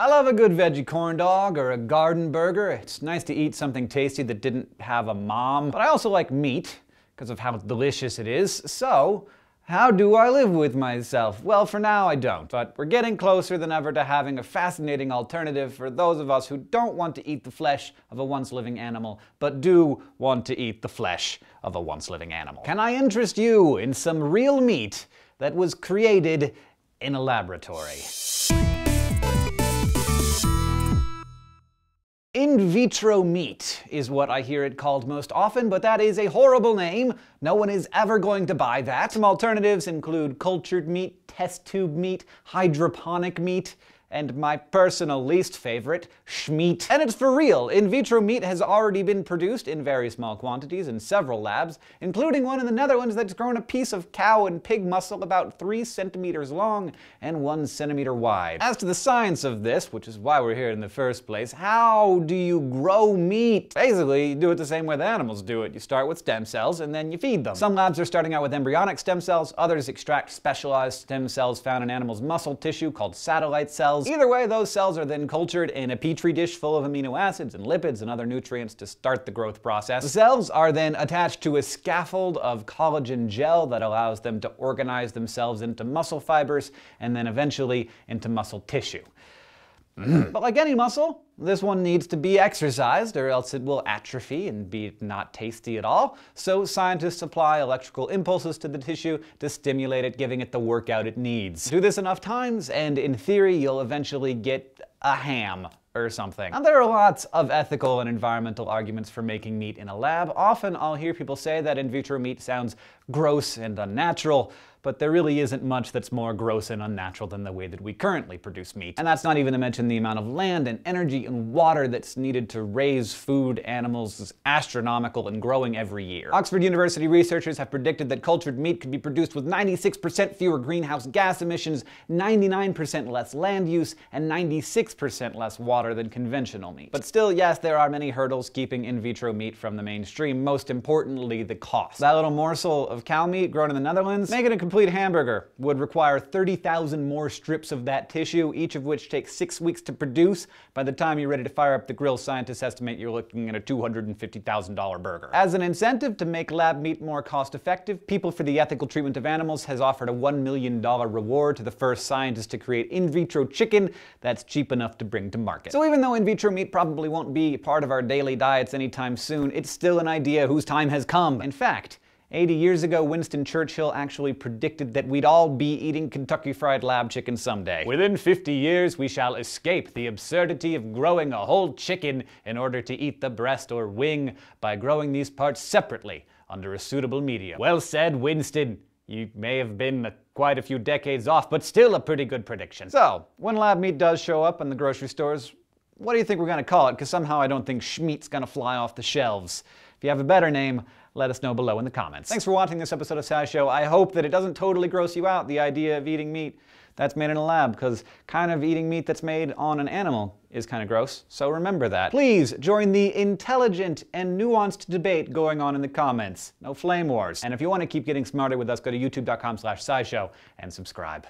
I love a good veggie corn dog or a garden burger. It's nice to eat something tasty that didn't have a mom. But I also like meat because of how delicious it is. So, how do I live with myself? Well, for now I don't, but we're getting closer than ever to having a fascinating alternative for those of us who don't want to eat the flesh of a once living animal, but do want to eat the flesh of a once living animal. Can I interest you in some real meat that was created in a laboratory? In vitro meat is what I hear it called most often, but that is a horrible name. No one is ever going to buy that. Some alternatives include cultured meat, test tube meat, hydroponic meat, and my personal least favorite, schmeat. And it's for real. In vitro meat has already been produced in very small quantities in several labs, including one in the Netherlands that's grown a piece of cow and pig muscle about 3 centimeters long and 1 centimeter wide. As to the science of this, which is why we're here in the first place, how do you grow meat? Basically, you do it the same way the animals do it. You start with stem cells and then you feed them. Some labs are starting out with embryonic stem cells, others extract specialized stem cells found in animals' muscle tissue called satellite cells cells. Either way, those cells are then cultured in a petri dish full of amino acids and lipids and other nutrients to start the growth process. The cells are then attached to a scaffold of collagen gel that allows them to organize themselves into muscle fibers and then eventually into muscle tissue. Mm. but like any muscle, this one needs to be exercised or else it will atrophy and be not tasty at all. So scientists apply electrical impulses to the tissue to stimulate it, giving it the workout it needs. Do this enough times and in theory you'll eventually get a ham or something. Now, there are lots of ethical and environmental arguments for making meat in a lab. Often I'll hear people say that in vitro meat sounds gross and unnatural, but there really isn't much that's more gross and unnatural than the way that we currently produce meat. And that's not even to mention the amount of land and energy and water that's needed to raise food animals is astronomical and growing every year. Oxford University researchers have predicted that cultured meat could be produced with 96% fewer greenhouse gas emissions, 99% less land use, and 96% less water than conventional meat. But still, yes, there are many hurdles keeping in vitro meat from the mainstream, most importantly, the cost. That little morsel of cow meat grown in the Netherlands, making a complete hamburger would require 30,000 more strips of that tissue, each of which takes six weeks to produce. By the time you're ready to fire up the grill, scientists estimate you're looking at a $250,000 burger. As an incentive to make lab meat more cost effective, People for the Ethical Treatment of Animals has offered a $1 million reward to the first scientist to create in vitro chicken that's cheap enough to bring to market. So even though in vitro meat probably won't be part of our daily diets anytime soon, it's still an idea whose time has come. In fact, 80 years ago, Winston Churchill actually predicted that we'd all be eating Kentucky Fried Lab chicken someday. Within 50 years, we shall escape the absurdity of growing a whole chicken in order to eat the breast or wing by growing these parts separately under a suitable medium. Well said, Winston. You may have been a, quite a few decades off, but still a pretty good prediction. So, when lab meat does show up in the grocery stores, what do you think we're gonna call it? Because somehow I don't think Schmeat's gonna fly off the shelves. If you have a better name, let us know below in the comments. Thanks for watching this episode of SciShow. I hope that it doesn't totally gross you out, the idea of eating meat that's made in a lab, because kind of eating meat that's made on an animal is kind of gross, so remember that. Please join the intelligent and nuanced debate going on in the comments. No flame wars. And if you want to keep getting smarter with us, go to youtube.com slash scishow and subscribe.